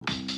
you